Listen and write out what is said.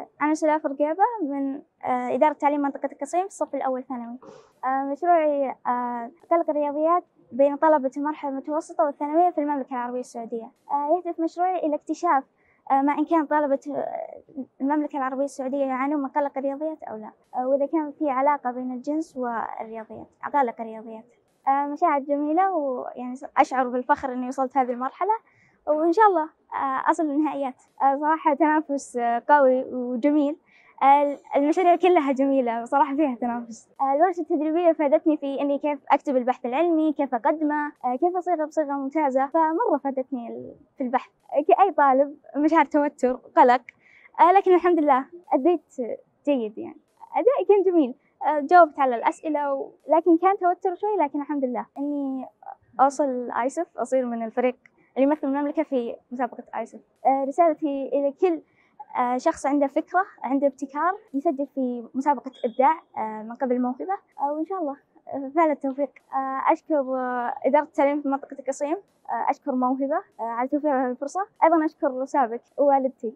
آه، أنا سلاف رقيبة من آه، إدارة تعليم منطقة القصيم في الصف الأول ثانوي. آه، مشروعي آه، قلق الرياضيات بين طلبة المرحلة المتوسطة والثانوية في المملكة العربية السعودية. آه، يهدف مشروعي إلى اكتشاف آه، ما إن كان طلبة آه، المملكة العربية السعودية يعانون من قلق الرياضيات أو لا. آه، وإذا كان في علاقة بين الجنس والرياضيات قلق الرياضيات. آه، مشاعر جميلة ويعني أشعر بالفخر إني وصلت هذه المرحلة. وإن شاء الله آه، أصل للنهائيات آه، صراحة تنافس آه، قوي وجميل. المشاريع كلها جميلة صراحة فيها تنافس. الورشة التدريبية فادتني في إني كيف أكتب البحث العلمي كيف أقدمه كيف أصيغه بصيغة ممتازة. فمرة فادتني في البحث. كأي طالب مشاعر توتر قلق. لكن الحمد لله أديت جيد يعني. أدائي كان جميل. جاوبت على الأسئلة و... لكن كان توتر شوي لكن الحمد لله إني أوصل آيسف أصير من الفريق. اللي يمثل المملكة في مسابقة آيسف آه، رسالتي إلى كل آه، شخص عنده فكرة عنده ابتكار يسجل في مسابقة إبداع آه، من قبل موهبة. وإن شاء الله فعل التوفيق. أشكر إدارة التعليم في منطقة القصيم. أشكر موهبة. على توفير الفرصة. أيضا أشكر سابق ووالدتي